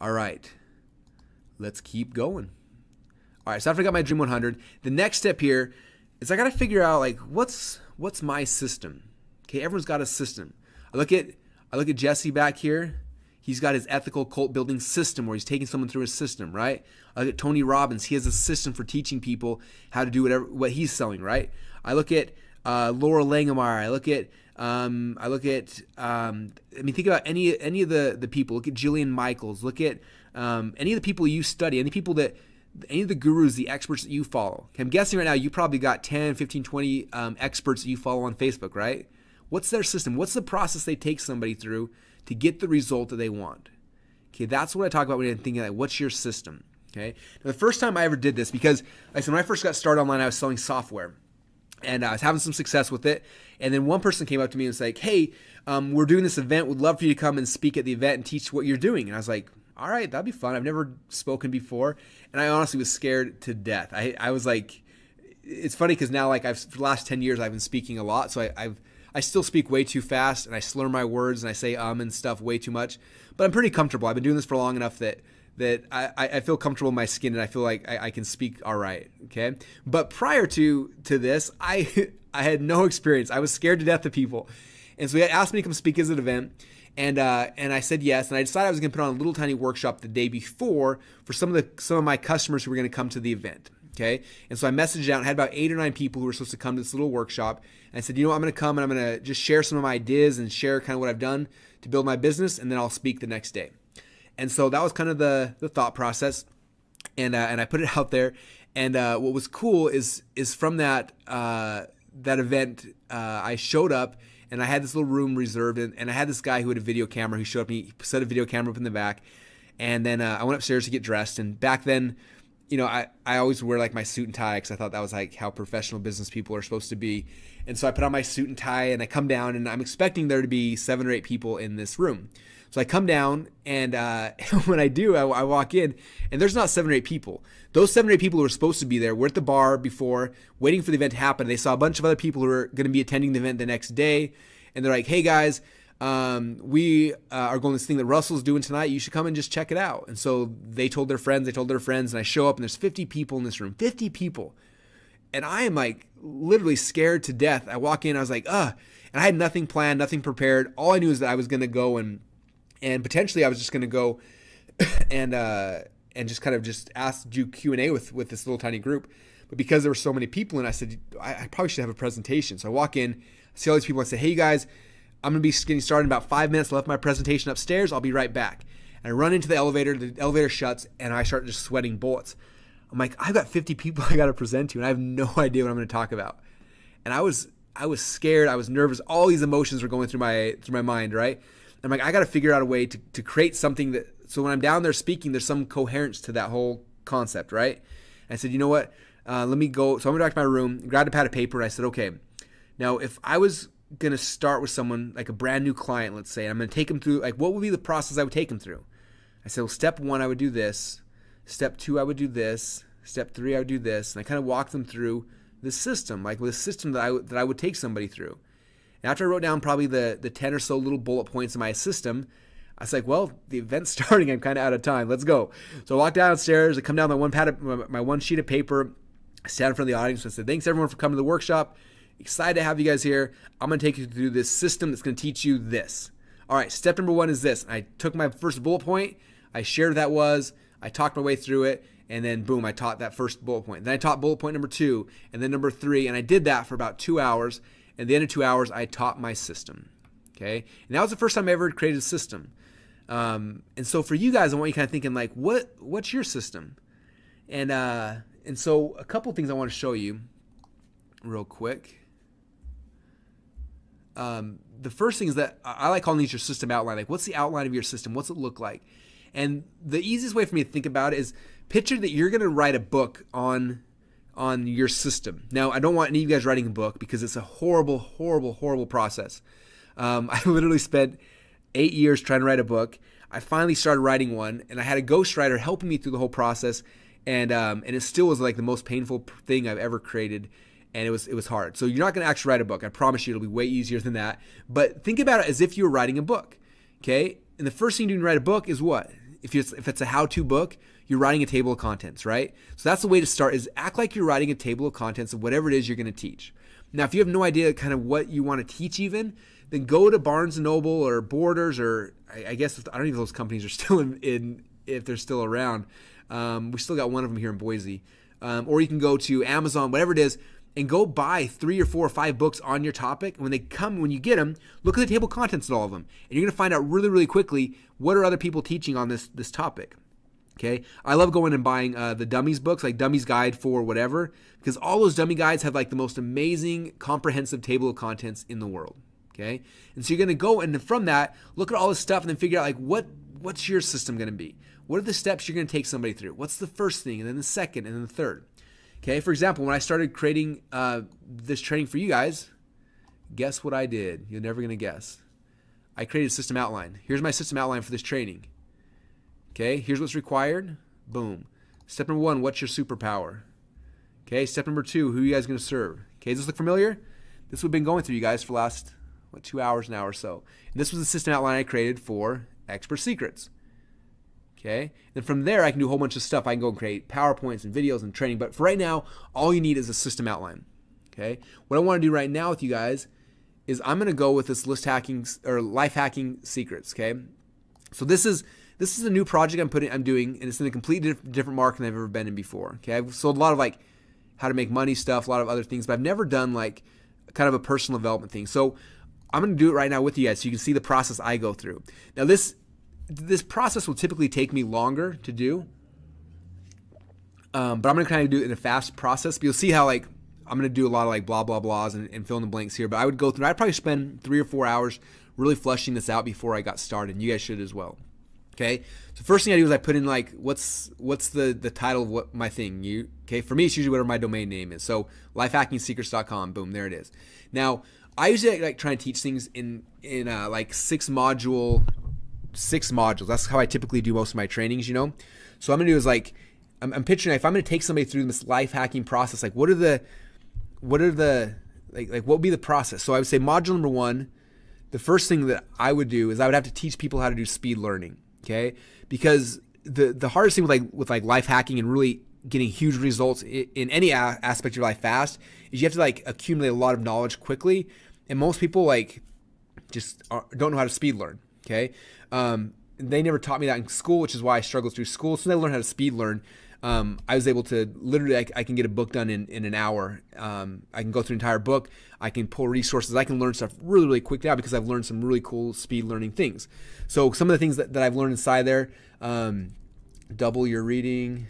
All right, let's keep going. All right, so after I got my Dream 100, the next step here is I got to figure out like what's what's my system. Okay, everyone's got a system. I look at I look at Jesse back here. He's got his ethical cult building system where he's taking someone through his system, right? I look at Tony Robbins. He has a system for teaching people how to do whatever what he's selling, right? I look at uh, Loral Langemeier. I look at um, I look at um, I mean think about any any of the the people. Look at Jillian Michaels. Look at um, any of the people you study. Any people that any of the gurus, the experts that you follow. I'm guessing right now you probably got 10, 15, 20 um, experts that you follow on Facebook, right? What's their system? What's the process they take somebody through to get the result that they want? Okay, that's what I talk about when I'm thinking like, what's your system? Okay, now, the first time I ever did this, because like I said, when I first got started online, I was selling software and I was having some success with it. And then one person came up to me and was like, "Hey, um, we're doing this event. Would love for you to come and speak at the event and teach what you're doing." And I was like, "All right, that'd be fun. I've never spoken before." And I honestly was scared to death. I, I was like, it's funny because now, like, I've for the last ten years, I've been speaking a lot, so I, I've I still speak way too fast and I slur my words and I say um and stuff way too much. But I'm pretty comfortable. I've been doing this for long enough that that I, I feel comfortable in my skin and I feel like I, I can speak all right. Okay. But prior to to this, I I had no experience. I was scared to death of people. And so he asked me to come speak at an event. And uh, and I said yes, and I decided I was going to put on a little tiny workshop the day before for some of the some of my customers who were going to come to the event. Okay, and so I messaged out and had about eight or nine people who were supposed to come to this little workshop. And I said, you know, what? I'm going to come and I'm going to just share some of my ideas and share kind of what I've done to build my business, and then I'll speak the next day. And so that was kind of the the thought process, and uh, and I put it out there. And uh, what was cool is is from that uh, that event, uh, I showed up and I had this little room reserved, and, and I had this guy who had a video camera who showed up. He set a video camera up in the back, and then uh, I went upstairs to get dressed. And back then, you know, I, I always wear like my suit and tie because I thought that was like how professional business people are supposed to be. And so I put on my suit and tie and I come down and I'm expecting there to be seven or eight people in this room. So I come down, and uh, when I do, I, I, walk in, and there's not seven or eight people. Those seven or eight people who were supposed to be there were at the bar before, waiting for the event to happen. They saw a bunch of other people who were going to be attending the event the next day, and they're like, "Hey guys." Um, we uh, are going to this thing that Russell's doing tonight. You should come and just check it out. And so they told their friends, they told their friends, and I show up and there's 50 people in this room, 50 people. And I am like literally scared to death. I walk in, I was like, ugh. And I had nothing planned, nothing prepared. All I knew is that I was going to go and and potentially I was just going to go and uh, and just kind of just ask do Q and A with with this little tiny group. But because there were so many people, and I said I, I probably should have a presentation. So I walk in, see all these people, I say, "Hey, guys, I'm going to be getting started in about five minutes. Left my presentation upstairs. I'll be right back." And I run into the elevator. The elevator shuts, and I start just sweating bullets. I'm like, I've got 50 people I got to present to, and I have no idea what I'm going to talk about. And I was I was scared. I was nervous. All these emotions were going through my through my mind, right? I'm like, I got to figure out a way to, to create something that, so when I'm down there speaking, there's some coherence to that whole concept, right? I said, you know what? Uh, let me go. So I went back to my room, grabbed a pad of paper, and I said, okay, now if I was going to start with someone, like a brand new client, let's say, I'm going to take them through, like, what would be the process I would take them through? I said, well, step one, I would do this. Step two, I would do this. Step three, I would do this. And I kind of walked them through the system, like the system that I, that I would take somebody through. And after I wrote down probably the, the 10 or so little bullet points in my system, I was like, well, the event's starting. I'm kind of out of time. Let's go. So I walked downstairs. I come down my one pad of, my one sheet of paper. I sat in front of the audience and said, thanks everyone for coming to the workshop. Excited to have you guys here. I'm going to take you through this system that's going to teach you this. All right, step number one is this. I took my first bullet point. I shared that was. I talked my way through it. And then, boom, I taught that first bullet point. Then I taught bullet point number two, and then number three. And I did that for about two hours. At the end of two hours, I taught my system. Okay, and that was the first time I ever created a system. Um, and so for you guys, I want you kind of thinking like, what what's your system? And uh, and so a couple things I want to show you real quick. Um, the first thing is that I like calling these your system outline. Like, what's the outline of your system? What's it look like? And the easiest way for me to think about it is picture that you're going to write a book on on your system. Now, I don't want any of you guys writing a book because it's a horrible, horrible, horrible process. Um, I literally spent eight years trying to write a book. I finally started writing one, and I had a ghostwriter helping me through the whole process, and um, and it still was like the most painful thing I've ever created, and it was it was hard. So you're not going to actually write a book. I promise you, it'll be way easier than that. But think about it as if you were writing a book, okay? And the first thing you do to write a book is what? if it's if it's a how-to book, you're writing a table of contents, right? So that's the way to start is act like you're writing a table of contents of whatever it is you're going to teach. Now, if you have no idea kind of what you want to teach even, then go to Barnes and Noble or Borders or I, guess I don't even know if those companies are still in, in if they're still around. Um, we still got one of them here in Boise. Um, or you can go to Amazon, whatever it is, and go buy three or four or five books on your topic. And when they come, when you get them, look at the table of contents in all of them, and you're going to find out really, really quickly what are other people teaching on this this topic. Okay, I love going and buying uh, the dummies books, like Dummies Guide for whatever, because all those dummy guides have like the most amazing, comprehensive table of contents in the world. Okay, and so you're to go and from that, look at all this stuff, and then figure out like what what's your system to be. What are the steps you're to take somebody through? What's the first thing, and then the second, and then the third. Okay, for example, when I started creating uh, this training for you guys, guess what I did? You're never to guess. I created a system outline. Here's my system outline for this training. Okay, here's what's required. Boom. Step number one, what's your superpower? Okay, step number two, who are you guys going to serve? Okay, does this look familiar? This we've been going through you guys for last, what, two hours now or so. And this was the system outline I created for Expert Secrets. Okay, and from there I can do a whole bunch of stuff. I can go and create PowerPoints and videos and training. But for right now, all you need is a system outline. Okay, what I want to do right now with you guys is I'm going to go with this list hacking or life hacking secrets. Okay, so this is this is a new project I'm putting I'm doing, and it's in a completely different market than I've ever been in before. Okay, I've sold a lot of like how to make money stuff, a lot of other things, but I've never done like kind of a personal development thing. So I'm going to do it right now with you guys so you can see the process I go through. Now this this process will typically take me longer to do. Um, but I'm gonna kind of do it in a fast process. But you'll see how like I'm gonna do a lot of like blah blah blahs and, and fill in the blanks here. But I would go through. I'd probably spend three or four hours really fleshing this out before I got started. You guys should as well. Okay. So first thing I do is I put in like what's what's the the title of what my thing. You okay? For me, it's usually whatever my domain name is. So lifehackingsecrets.com. Boom, there it is. Now I usually like try and teach things in in uh, like six module six modules. That's how I typically do most of my trainings, you know? So I'm gonna do is like, I'm, I'm picturing if I'm gonna take somebody through this life hacking process, like what are the, what are the, like, like what would be the process? So I would say module number one, the first thing that I would do is I would have to teach people how to do speed learning, okay? Because the the hardest thing with like with like life hacking and really getting huge results in, any a- aspect of your life fast is you have to like accumulate a lot of knowledge quickly, and most people like just are, don't know how to speed learn. Okay, um, they never taught me that in school, which is why I struggled through school. So I learned how to speed learn. Um, I was able to literally, I, I, can get a book done in, in an hour. Um, I can go through an entire book. I can pull resources. I can learn stuff really, really quick now because I've learned some really cool speed learning things. So some of the things that, that I've learned inside there, um, double your reading.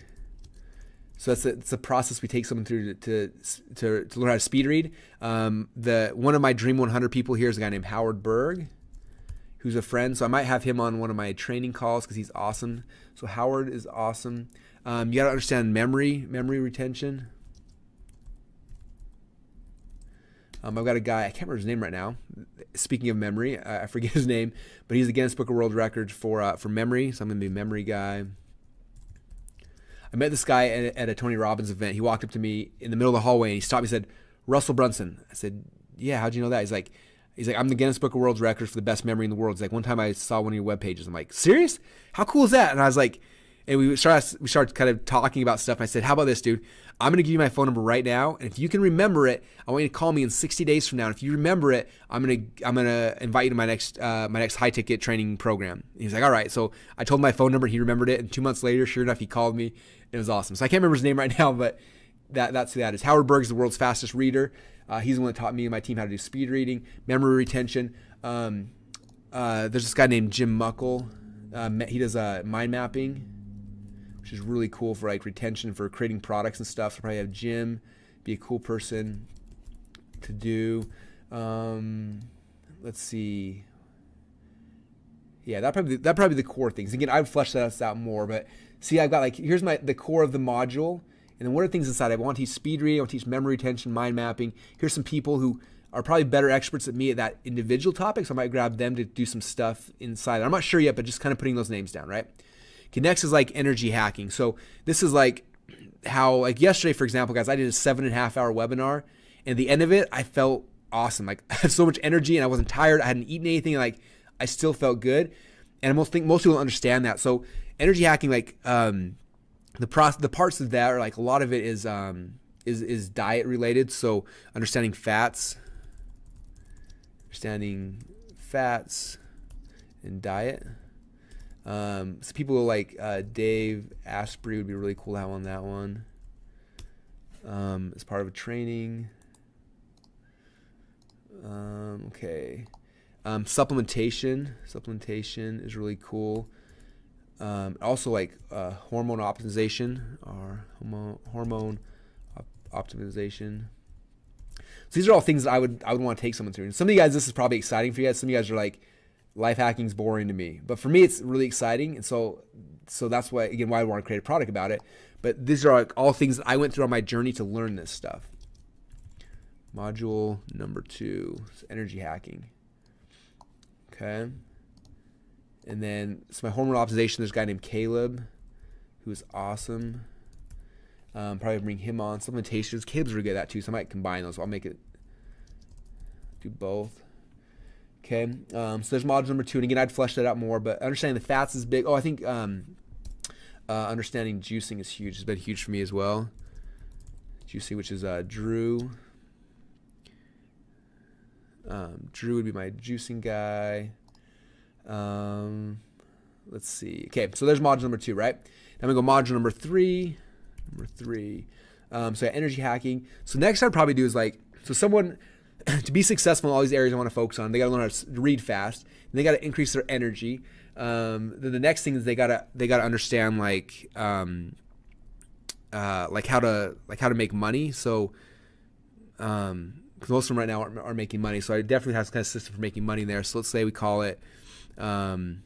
So that's a, it's a process we take someone through to, to, to, to learn how to speed read. Um, the one of my Dream 100 people here is a guy named Howard Berg who's a friend. So I might have him on one of my training calls because he's awesome. So Howard is awesome. Um, you got to understand memory, memory retention. Um, I've got a guy, I can't remember his name right now. Speaking of memory, I forget his name, but he's the Guinness Book of World Records for uh, for memory. So I'm to be memory guy. I met this guy at, at, a Tony Robbins event. He walked up to me in the middle of the hallway and he stopped me and said, Russell Brunson. I said, Yeah, how'd you know that? He's like, He's like, I'm the Guinness Book of World Records for the best memory in the world. He's like, one time I saw one of your web pages. I'm like, serious? How cool is that? And I was like, and we started we started kind of talking about stuff. I said, how about this, dude? I'm gonna give you my phone number right now, and if you can remember it, I want you to call me in 60 days from now. And if you remember it, I'm gonna I'm gonna invite you to my next uh, my next high ticket training program. He's like, all right. So I told him my phone number. He remembered it, and two months later, sure enough, he called me. It was awesome. So I can't remember his name right now, but that that's who that is. Howard Berg's the world's fastest reader. Uh, he's the one that taught me and my team how to do speed reading, memory retention. Um, uh, there's this guy named Jim Muckle. Uh, he does uh, mind mapping, which is really cool for like retention for creating products and stuff. So probably have Jim be a cool person to do. Um, let's see. Yeah, that probably that probably the core things. Again, I would flesh that out more, but see, I've got like here's my the core of the module, and then what are things inside? I want to teach speed reading, I want to teach memory retention, mind mapping. Here's some people who are probably better experts at me at that individual topic, so I might grab them to do some stuff inside. I'm not sure yet, but just kind of putting those names down, right? Next is like energy hacking. So this is like how, like yesterday, for example, guys, I did a seven and a half hour webinar, and the end of it, I felt awesome. Like I had so much energy, and I wasn't tired. I hadn't eaten anything. Like I still felt good, and I most think most people understand that. So energy hacking, like um, the process, the parts of that are like a lot of it is um, is is diet related. So understanding fats, understanding fats, and diet. Um, so people like uh, Dave Asprey would be really cool to have on that one. Um, as part of a training. Um, okay. Um, supplementation. Supplementation is really cool. Um, also, like uh, hormone optimization or hormone, op- optimization. So these are all things that I would I would want to take someone through. And some of you guys, this is probably exciting for you guys. Some of you guys are like, life hacking is boring to me, but for me, it's really exciting. And so, so that's why again why I want to create a product about it. But these are like all things that I went through on my journey to learn this stuff. Module number two, energy hacking. Okay. And then so my hormone optimization, there's a guy named Caleb, who's awesome. Um, probably bring him on. Supplementations. Caleb's really good at that too, so I might combine those. I'll make it do both. Okay. Um, so there's module number two, and again, I'd flesh that out more. But understanding the fats is big. Oh, I think um, uh, understanding juicing is huge. It's been huge for me as well. Juicing, which is uh, Drew. Um, Drew would be my juicing guy. Um, let's see. Okay, so there's module number two, right? Now I'm gonna go module number three. Number three. Um, so energy hacking. So next I'd probably do is like, so someone to be successful in all these areas I want to focus on, they got to learn how to read fast. They got to increase their energy. Um, then the next thing is they gotta they gotta understand like um, uh, like how to like how to make money. So um, because most of them right now are, are, making money. So I definitely have some kind of system for making money there. So let's say we call it, um,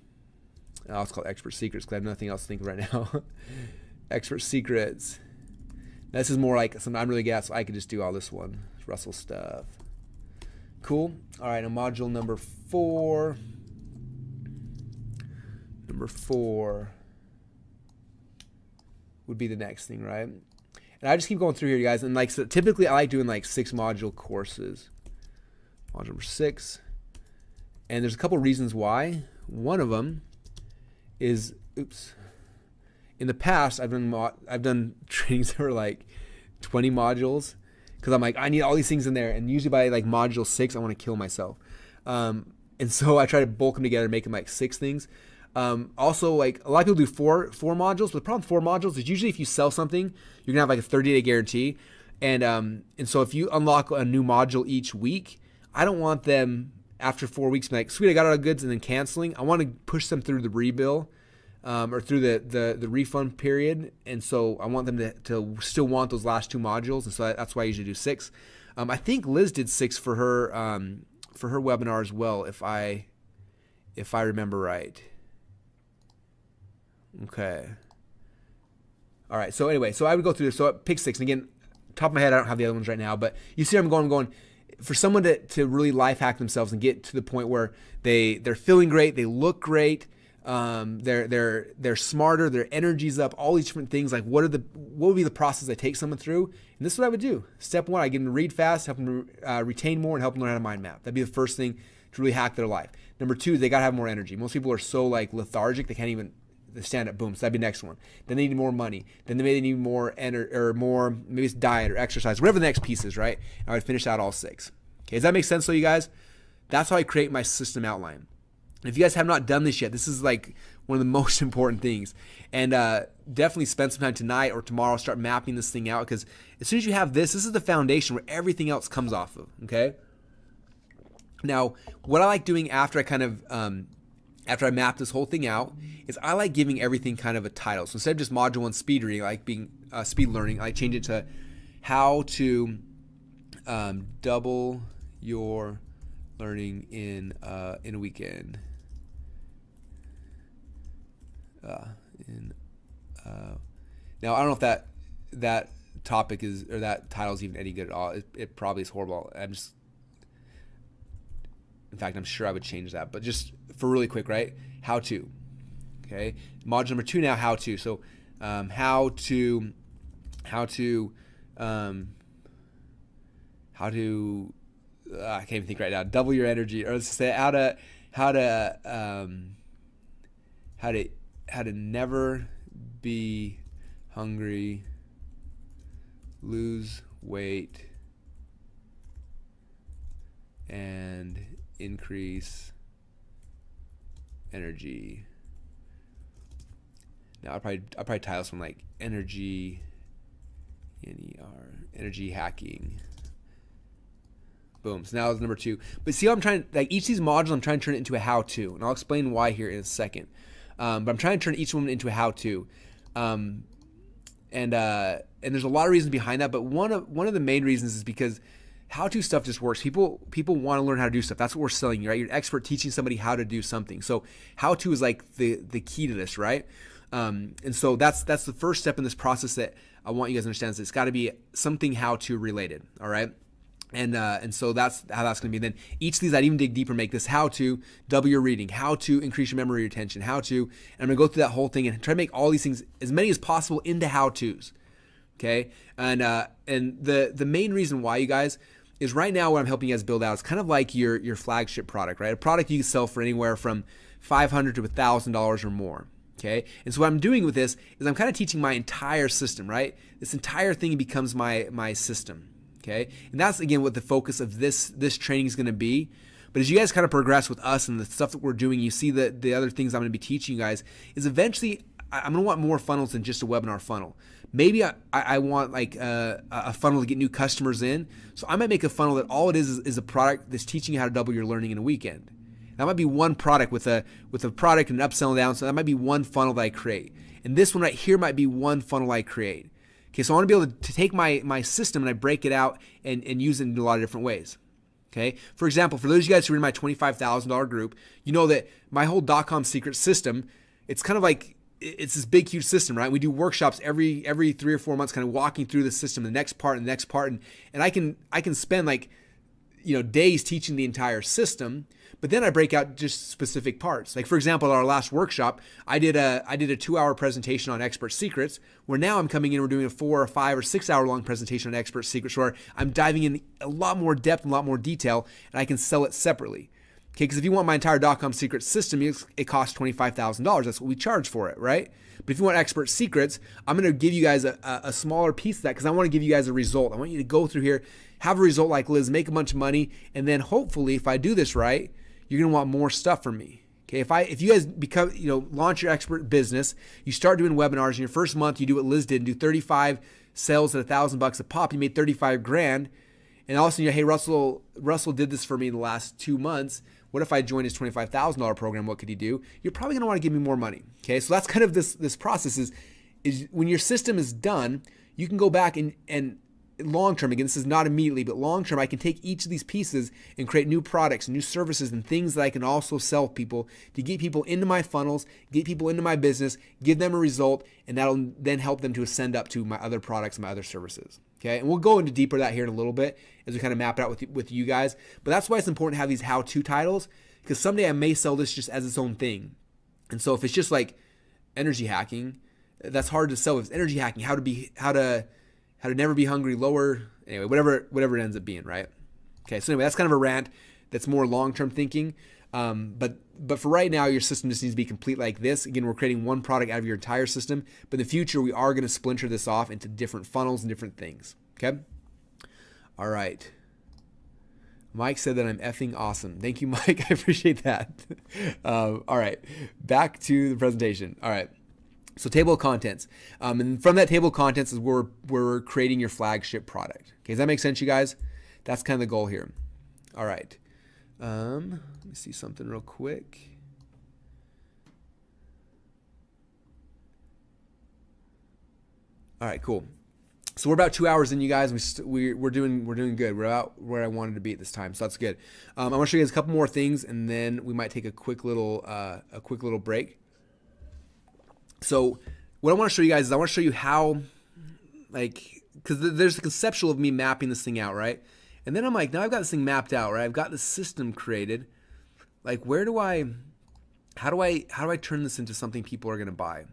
I'll just call it expert secrets because I have nothing else to think of right now. expert secrets. This is more like something I'm really good at, so I could just do all this one. Russell stuff. Cool. All right, now module number four. Number four would be the next thing, right? And I just keep going through here, you guys. And like, so typically I like doing like six module courses. Module number six. And there's a couple reasons why. One of them is, oops. In the past, I've done I've done trainings that were like 20 modules because I'm like I need all these things in there, and usually by like module six, I want to kill myself. Um, and so I try to bulk them together, make them like six things. Um, also, like a lot of people do four four modules, but the problem with four modules is usually if you sell something, you're gonna have like a 30 day guarantee, and um, and so if you unlock a new module each week, I don't want them after four weeks like sweet, I got all the goods, and then canceling. I want to push them through the rebill. Um, or through the, the, the refund period, and so I want them to, to still want those last two modules, and so that's why I usually do six. Um, I think Liz did six for her um, for her webinar as well, if I if I remember right. Okay. All right. So anyway, so I would go through this. So pick six. And again, top of my head, I don't have the other ones right now, but you see I'm going, I'm going. For someone to, to really life hack themselves and get to the point where they they're feeling great, they look great, um, they're they're they're smarter, their energy's up, all these different things. Like what are the what would be the process I take someone through? And this is what I would do. Step one, I get them to read fast, help them uh, retain more, and help them learn how to mind map. That'd be the first thing to really hack their life. Number two, they gotta have more energy. Most people are so like lethargic they can't even stand up boom. So that'd be the next one. Then they need more money. Then they may need more ener- or more maybe it's diet or exercise, whatever the next piece is, right? And I would finish out all six. Okay, does that make sense? So you guys, that's how I create my system outline. If you guys have not done this yet, this is like one of the most important things. And uh, definitely spend some time tonight or tomorrow, start mapping this thing out because as soon as you have this, this is the foundation where everything else comes off of. Okay. Now, what I like doing after I kind of um, after I map this whole thing out is I like giving everything kind of a title. So instead of just module one speed reading, I like being uh, speed learning, I change it to how to um, double your learning in uh, in a weekend. Uh, in uh, now I don't know if that that topic is or that title is even any good at all. It, it probably is horrible. I'm just in fact, I'm sure I would change that. But just for really quick, right? How to. Okay. Module number two now, how to. So um, how to, how to, um, how to, uh, I can't even think right now. Double your energy, or let's say how to, how to, um, how to how to never be hungry, lose weight, and increase energy. Now I'll probably I'll probably title this one like energy N-E-R energy hacking. Boom. So now it's number two. But see how I'm trying like each of these modules I'm trying to turn it into a how-to. And I'll explain why here in a second. Um, but I'm trying to turn each one into a how-to. Um, and uh, and there's a lot of reasons behind that, but one of one of the main reasons is because how to stuff just works. People people want to learn how to do stuff. That's what we're selling you, right? You're an expert teaching somebody how to do something. So how to is like the the key to this, right? Um, and so that's that's the first step in this process that I want you guys to understand. Is it's got to be something how to related, all right? And uh, and so that's how that's going to be. Then each of these I'd even dig deeper, make this how to double your reading, how to increase your memory retention, how to, and I'm going to go through that whole thing and try to make all these things as many as possible into how tos. Okay, and uh, and the the main reason why you guys is right now what I'm helping you guys build out is kind of like your your flagship product, right? A product you can sell for anywhere from five hundred to thousand dollars or more. Okay, and so what I'm doing with this is I'm kind of teaching my entire system, right? This entire thing becomes my my system. Okay, and that's again what the focus of this this training is going to be. But as you guys kind of progress with us and the stuff that we're doing, you see that the other things I'm going to be teaching you guys is eventually I'm going to want more funnels than just a webinar funnel. Maybe I, I want like uh, a, a, funnel to get new customers in. So I might make a funnel that all it is, is is a product that's teaching you how to double your learning in a weekend. That might be one product with a with a product and an upsell and down. So that might be one funnel that I create. And this one right here might be one funnel I create. Okay, so I want to be able to, take my my system and I break it out and, and use it in a lot of different ways. Okay. For example, for those of you guys who are in my $25,000 group, you know that my whole dot com secret system, it's kind of like it's this big huge system right we do workshops every every three or four months kind of walking through the system the next part and the next part and, and i can i can spend like you know days teaching the entire system but then i break out just specific parts like for example our last workshop i did a i did a two hour presentation on expert secrets where now i'm coming in we're doing a four or five or six hour long presentation on expert secrets where i'm diving in a lot more depth and a lot more detail and i can sell it separately Okay, because if you want my entire dot com secret system, it costs $25,000. That's what we charge for it, right? But if you want expert secrets, I'm going to give you guys a, a smaller piece of that because I want to give you guys a result. I want you to go through here, have a result like Liz, make a bunch of money, and then hopefully, if I do this right, you're to want more stuff from me. Okay, if I if you guys become you know launch your expert business, you start doing webinars in your first month, you do what Liz did, and do 35 sales at a thousand bucks a pop, you made 35 grand, and all of a sudden, you're, hey Russell, Russell did this for me in the last two months. What if I join his $25,000 program? What could he do? You're probably to want to give me more money. Okay. So that's kind of this, this process is, is when your system is done, you can go back and, and long term, again, this is not immediately, but long term, I can take each of these pieces and create new products, new services, and things that I can also sell people to get people into my funnels, get people into my business, give them a result, and that'll then help them to ascend up to my other products my other services. Okay, and we'll go into deeper that here in a little bit as we kind of map it out with with you guys. But that's why it's important to have these how-to titles because someday I may sell this just as its own thing. And so if it's just like energy hacking, that's hard to sell. If it's energy hacking, how to be how to how to never be hungry, lower anyway, whatever whatever it ends up being, right? Okay, so anyway, that's kind of a rant that's more long-term thinking. Um, but but for right now, your system just needs to be complete like this. Again, we're creating one product out of your entire system. But in the future, we are going to splinter this off into different funnels and different things. Okay. All right. Mike said that I'm effing awesome. Thank you, Mike. I appreciate that. Um, all right, back to the presentation. All right. So table of contents, um, and from that table of contents is where we're creating your flagship product. Okay, does that make sense, you guys? That's kind of the goal here. All right. Um, let me see something real quick. All right, cool. So we're about two hours in, you guys. We we we're doing we're doing good. We're about where I wanted to be at this time, so that's good. Um, I want to show you guys a couple more things, and then we might take a quick little uh, a quick little break. So what I want to show you guys is I want to show you how, like, because there's the conceptual of me mapping this thing out, right? And then I'm like, now I've got this thing mapped out, right? I've got the system created. Like, where do I, how do I, how do I turn this into something people are going to buy?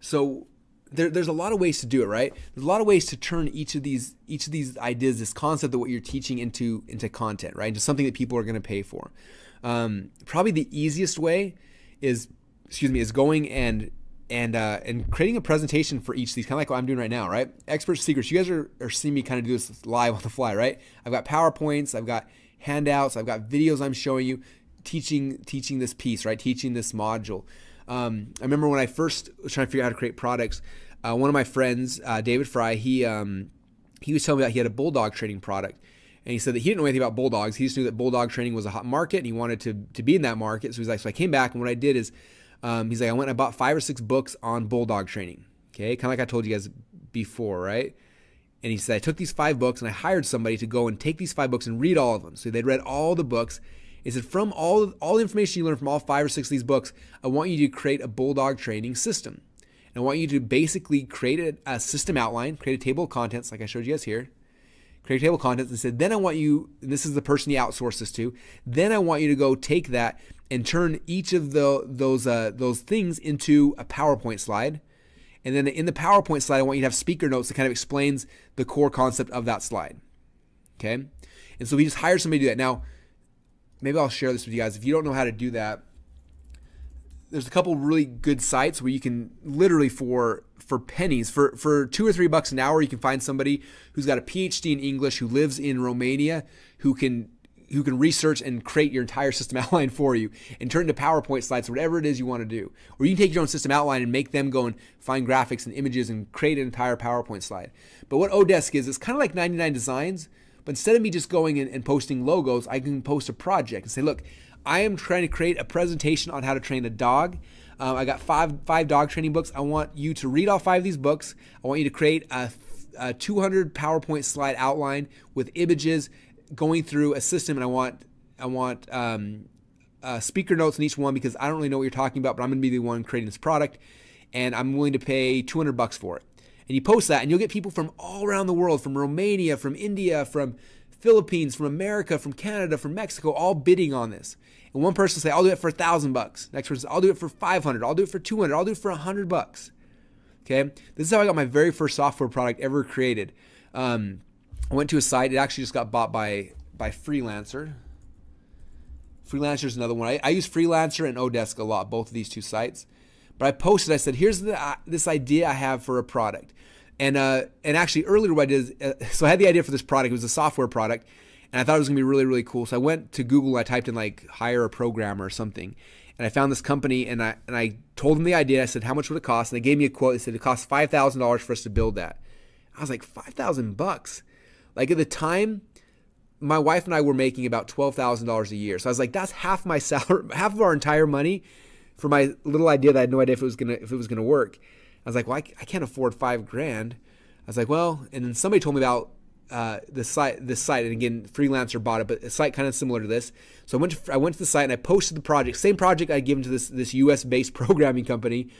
So there, there's a lot of ways to do it, right? There's a lot of ways to turn each of these, each of these ideas, this concept of what you're teaching into, into content, right? Into something that people are going to pay for. Um, probably the easiest way is excuse me, is going and and uh, and creating a presentation for each of these, kind of like what I'm doing right now, right? Expert secrets. You guys are, are seeing me kind of do this live on the fly, right? I've got PowerPoints, I've got handouts, I've got videos I'm showing you, teaching teaching this piece, right? Teaching this module. Um, I remember when I first was trying to figure out how to create products. Uh, one of my friends, uh, David Fry, he um, he was telling me that he had a bulldog training product, and he said that he didn't know anything about bulldogs. He just knew that bulldog training was a hot market, and he wanted to to be in that market. So he's like, so I came back, and what I did is, um, he's like, I went and I bought five or six books on bulldog training. Okay, kind of like I told you guys before, right? And he said, I took these five books and I hired somebody to go and take these five books and read all of them. So they'd read all the books. He said, from all all the information you learn from all five or six of these books, I want you to create a bulldog training system. And I want you to basically create a, a system outline, create a table of contents, like I showed you guys here. Create a table of contents and said, then I want you, this is the person you outsource this to. Then I want you to go take that and turn each of the those uh, those things into a PowerPoint slide. And then in the PowerPoint slide, I want you to have speaker notes that kind of explains the core concept of that slide. Okay. And so we just hire somebody to do that. Now, maybe I'll share this with you guys. If you don't know how to do that, there's a couple really good sites where you can literally for for pennies for for two or three bucks an hour you can find somebody who's got a phd in english who lives in romania who can who can research and create your entire system outline for you and turn into PowerPoint slides, whatever it is you want to do. Or you can take your own system outline and make them go and find graphics and images and create an entire PowerPoint slide. But what Odesk is, it's kind of like 99 Designs, but instead of me just going and, posting logos, I can post a project and say, look, I am trying to create a presentation on how to train a dog. Um, I got five five dog training books. I want you to read all five of these books. I want you to create a, a 200 PowerPoint slide outline with images going through a system, and I want I want um, uh, speaker notes in each one because I don't really know what you're talking about, but I'm going to be the one creating this product, and I'm willing to pay 200 bucks for it. And you post that, and you'll get people from all around the world, from Romania, from India, from Philippines, from America, from Canada, from Mexico, all bidding on this. And one person will say, "I'll do it for a thousand bucks." Next person, "I'll do it for 500. I'll do it for 200. I'll do it for 100 bucks." Okay, this is how I got my very first software product ever created. Um, I went to a site. It actually just got bought by by Freelancer. Freelancer is another one. I, I, use Freelancer and Odesk a lot, both of these two sites. But I posted. I said, "Here's the, uh, this idea I have for a product," and uh, and actually earlier what I did is, uh, so I had the idea for this product. It was a software product, and I thought it was gonna be really really cool. So I went to Google. I typed in like hire a programmer or something, and I found this company. And I and I told them the idea. I said, "How much would it cost?" And they gave me a quote. They said it costs five thousand dollars for us to build that. I was like, five thousand bucks. Like at the time, my wife and I were making about twelve thousand dollars a year. So I was like, that's half my salary, half of our entire money for my little idea that I had no idea if it was gonna if it was gonna work. I was like, well, I, I can't afford five grand. I was like, well, and then somebody told me about uh, the site, this site, and again, freelancer bought it, but a site kind of similar to this. So I went to I went to the site and I posted the project, same project I'd given to this this U.S. based programming company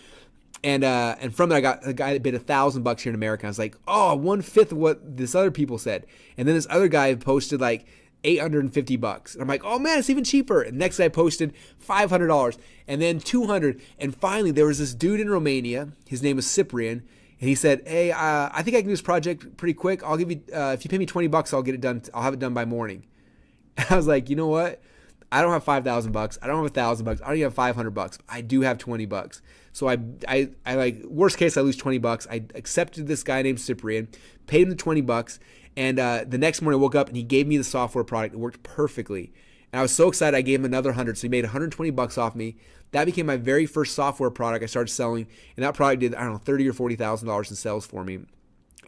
and uh, and from there I got a guy that bid a thousand bucks here in America. I was like, oh, one fifth of what this other people said. And then this other guy posted like 850 bucks. And I'm like, oh man, it's even cheaper. And next I posted $500 and then 200. And finally there was this dude in Romania. His name was Cyprian. And he said, hey, uh, I think I can do this project pretty quick. I'll give you, uh, if you pay me 20 bucks, I'll get it done. I'll have it done by morning. And I was like, you know what? I don't have 5,000 bucks. I don't have a thousand bucks. I don't even have 500 bucks. I do have 20 bucks. So I, I, I like worst case I lose 20 bucks. I accepted this guy named Cyprian, paid him the 20 bucks, and uh, the next morning I woke up and he gave me the software product. It worked perfectly, and I was so excited. I gave him another 100, so he made 120 bucks off me. That became my very first software product I started selling, and that product did I don't know 30 or 40 thousand dollars in sales for me.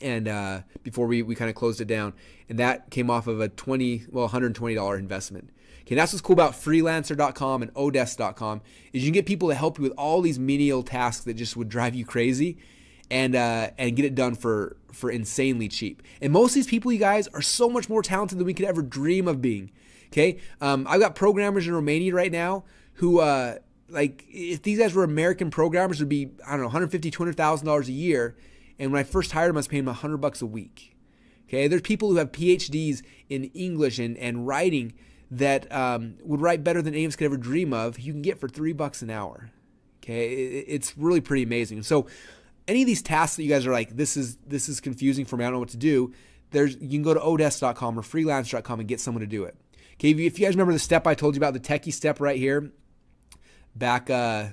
And uh, before we, we kind of closed it down, and that came off of a 20 well 120 dollar investment. Okay, that's what's cool about freelancer.com and odesk.com is you can get people to help you with all these menial tasks that just would drive you crazy and uh, and get it done for for insanely cheap. And most of these people, you guys, are so much more talented than we could ever dream of being. Okay, um, I've got programmers in Romania right now who uh, like if these guys were American programmers, would be I don't know 150 200 thousand dollars a year. And when I first hired them, I was paying them 100 bucks a week. Okay, there's people who have PhDs in English and and writing that um, would write better than any of us could ever dream of, you can get for three bucks an hour. Okay, it's really pretty amazing. So, any of these tasks that you guys are like, this is this is confusing for me, I don't know what to do. There's you can go to odesk.com or freelancer.com and get someone to do it. Okay, if you, guys remember the step I told you about, the techie step right here, back uh,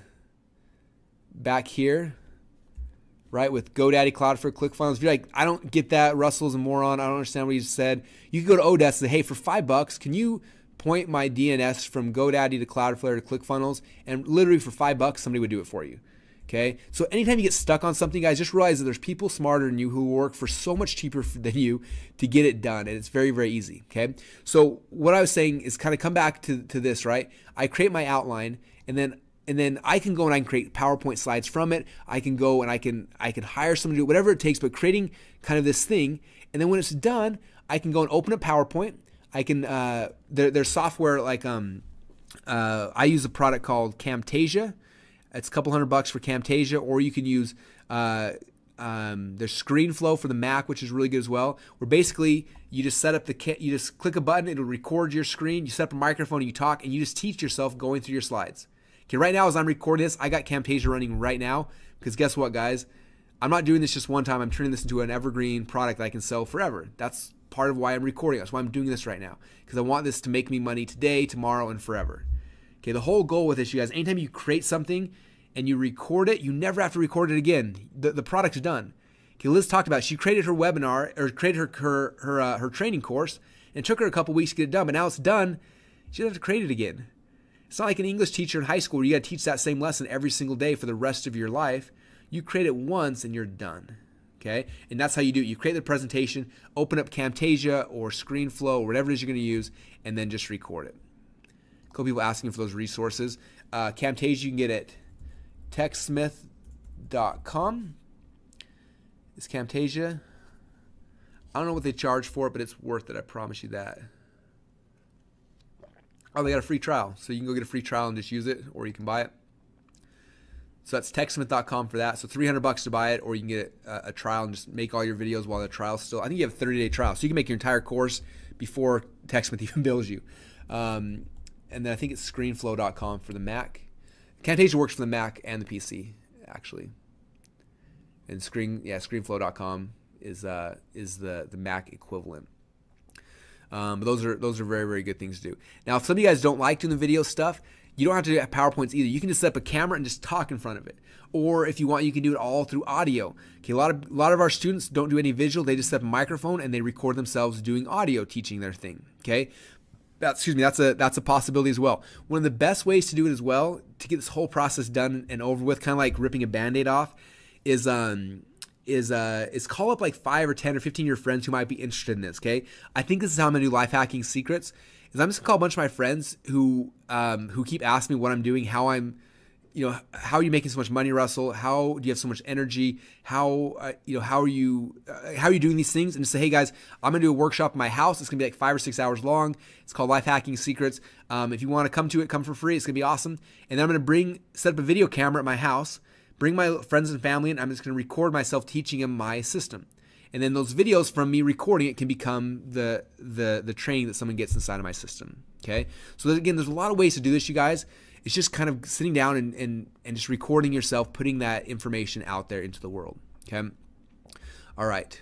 back here, right, with GoDaddy, Cloud Cloudflare, ClickFunnels. If you're like, I don't get that, Russell's a moron, I don't understand what he said, you can go to Odesk and say, hey, for five bucks, can you point my DNS from GoDaddy to Cloudflare to ClickFunnels? And literally for five bucks, somebody would do it for you. Okay. So anytime you get stuck on something, guys, just realize that there's people smarter than you who work for so much cheaper than you to get it done. And it's very, very easy. Okay. So what I was saying is kind of come back to, to this, right? I create my outline and then and then I can go and I can create PowerPoint slides from it. I can go and I can I can hire someone to do whatever it takes, but creating kind of this thing. And then when it's done, I can go and open up PowerPoint. I can uh, there, there's software like um, uh, I use a product called Camtasia. It's a couple hundred bucks for Camtasia, or you can use uh, um, there's ScreenFlow for the Mac, which is really good as well. Where basically you just set up the ca- you just click a button, it'll record your screen. You set up a microphone, and you talk, and you just teach yourself going through your slides. Okay, right now as I'm recording this, I got Camtasia running right now because guess what, guys? I'm not doing this just one time. I'm turning this into an evergreen product that I can sell forever. That's part of why I'm recording. That's why I'm doing this right now because I want this to make me money today, tomorrow, and forever. Okay, the whole goal with this, you guys, anytime you create something and you record it, you never have to record it again. The, the product's done. Okay, Liz talked about it. she created her webinar or created her her her, uh, her training course and took her a couple weeks to get it done, but now it's done. She doesn't have to create it again. It's not like an English teacher in high school where you got to teach that same lesson every single day for the rest of your life. You create it once and you're done. Okay? And that's how you do it. You create the presentation, open up Camtasia or ScreenFlow or whatever it is you're going to use, and then just record it. A couple people asking for those resources. Uh, Camtasia you can get at techsmith.com. It's Camtasia. I don't know what they charge for it, but it's worth it. I promise you that. Oh, they got a free trial. So you can go get a free trial and just use it, or you can buy it. So that's techsmith.com for that. So 300 bucks to buy it, or you can get a, a, trial and just make all your videos while the trial's still. I think you have a 30 day trial, so you can make your entire course before TechSmith even bills you. Um, and then I think it's ScreenFlow.com for the Mac. Camtasia works for the Mac and the PC actually. And Screen, yeah, ScreenFlow.com is uh, is the the Mac equivalent. Um, but those are those are very very good things to do. Now, if some of you guys don't like doing the video stuff, you don't have to do PowerPoints either. You can just set up a camera and just talk in front of it. Or if you want, you can do it all through audio. Okay, a lot of a lot of our students don't do any visual. They just set up a microphone and they record themselves doing audio, teaching their thing. Okay, that, excuse me, that's a that's a possibility as well. One of the best ways to do it as well to get this whole process done and over with, kind of like ripping a band-aid off, is um is uh is call up like five or ten or fifteen of your friends who might be interested in this. Okay, I think this is how I'm gonna do life hacking secrets. Is I'm just gonna call a bunch of my friends who um who keep asking me what I'm doing, how I'm you know how are you making so much money russell? How do you have so much energy? How uh, you know how are you uh, how are you doing these things? And just say hey guys i'm gonna do a workshop in my house. It's gonna be like five or six hours long. It's called life hacking secrets. Um, if you want to come to it come for free. It's gonna be awesome. And then i'm gonna bring set up a video camera at my house bring my friends and family and i'm just gonna record myself teaching them my system and then those videos from me recording it can become the the the training that someone gets inside of my system okay so again there's a lot of ways to do this you guys it's just kind of sitting down and, and, and just recording yourself, putting that information out there into the world. Okay. All right.